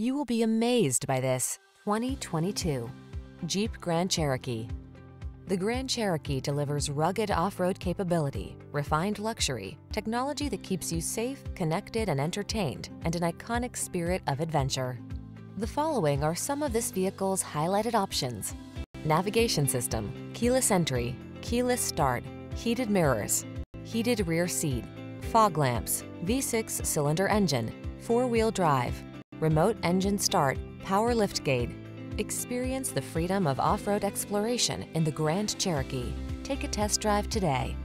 You will be amazed by this 2022 Jeep Grand Cherokee. The Grand Cherokee delivers rugged off-road capability, refined luxury, technology that keeps you safe, connected, and entertained, and an iconic spirit of adventure. The following are some of this vehicle's highlighted options. Navigation system, keyless entry, keyless start, heated mirrors, heated rear seat, fog lamps, V6 cylinder engine, four-wheel drive, remote engine start, power liftgate. Experience the freedom of off-road exploration in the Grand Cherokee. Take a test drive today.